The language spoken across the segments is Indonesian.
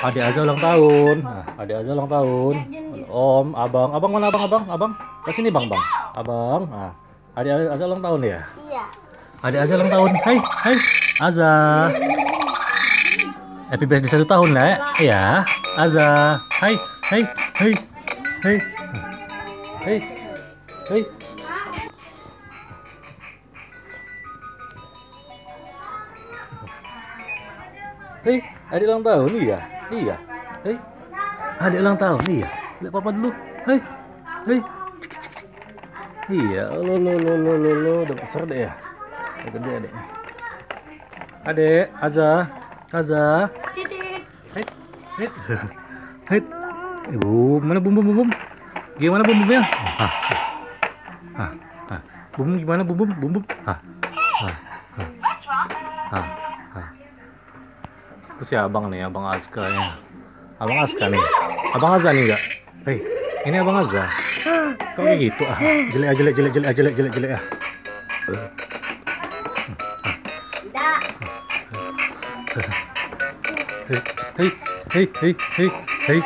Adik Azza ulang tahun. Nah, adik Azza ulang tahun. Om, abang, abang mana abang, abang, abang? Ke sini bang, bang. Abang. Nah, adik Azza ulang tahun ya. Iya. Adik Azza ulang tahun. Hai, hai, Azza. Happy birthday satu tahun lah ya. Azza. Hai, hai, hai, hai. Hai, hai. Hei, adik ulang tahun iya, iya. Hei, adik ulang tahun iya. Lihat papa dulu. Hei, hei. Iya, lo lo lo lo lo lo udah besar deh ya. Udah gede adek. Adek, Aza, Aza. Titit. Hei, hei, hei. Ibu, mana bum bum bum bum? Gimana bum bumnya? Hah, hah, hah. Bum gimana bum bum hah, hah, hah, hah. Itu si abang nih, abang Azka nya. Abang Azka nih. Abang Azza nih enggak? Hei, ini abang Azza. Kok kayak gitu ah? Jelek ah, jelek jelek jelek ah, jelek jelek jelek ah. Hei, hei, hei, hei, hei.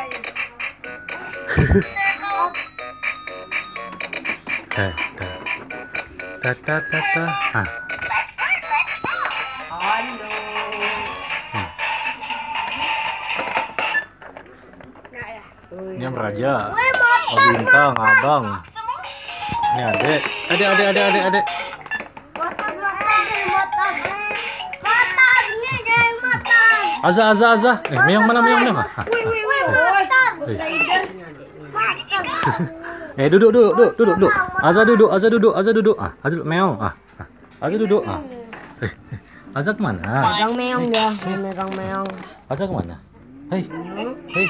Ta ta ta ta ta ta. Ah, Ini yang raja. Oh bintang, abang. Ini adek, adek, adek, adek, adek, adek. Azza, azza, azza. Eh, meong mana. Ah, ah. Rider. Motor. Eh, duduk, duduk, duduk, duduk, duduk. Azza duduk, Azza duduk, Azza duduk. Ah, Azza duduk, meong. Ah, ah. Azza duduk. Ah. Eh, Azza ke mana? Megang meong dia, megang meong. Azza ke mana? Hei, hei.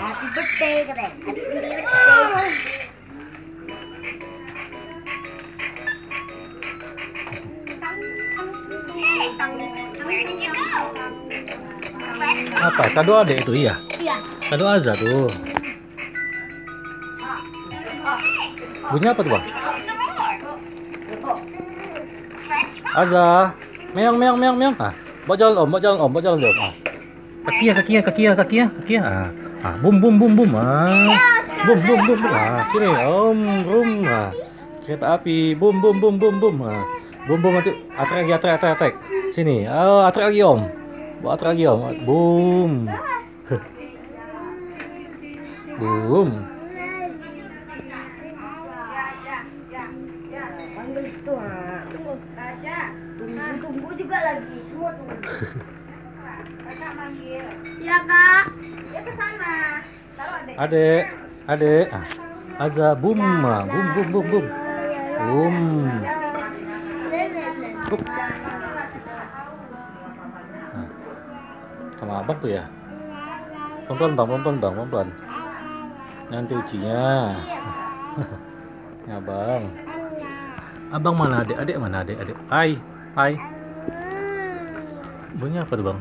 Happy birthday katanya. Happy birthday. Apa? Kado adek itu iya. Iya. Kado Azza tuh. Bunyi apa tuh bang? Azza, meong meong meong meong. Ah, bawa jalan om, bawa jalan om, bawa jalan om. Ah. Kakinya, kakinya, kakinya, kakinya, kakinya. Ah, ah, bum bum bum bum. Ah, bum bum bum bum. Ah, sini om, rum. Ah, kereta api, bum bum bum bum bum. Ah, bum bum nanti atrek lagi, atrek, atrek, atrek. Sini, oh, atrek lagi om. Bawa atrek lagi om. Bum. Bum. Tunggu, juga lagi. Semua tunggu. Kakak manggil. Iya, Kak. Ya ke sana. Taruh adek. Adek, adek. Ah, Azza, bum, ah, bum, bum, bum, bum. Bum. Sama abang tuh ya. Pelan-pelan bang, pelan-pelan bang, pelan-pelan. Nanti ujinya. ya bang. Abang mana adek? Adek mana adek? Adek. Hai, hai. Bunyi apa tuh bang?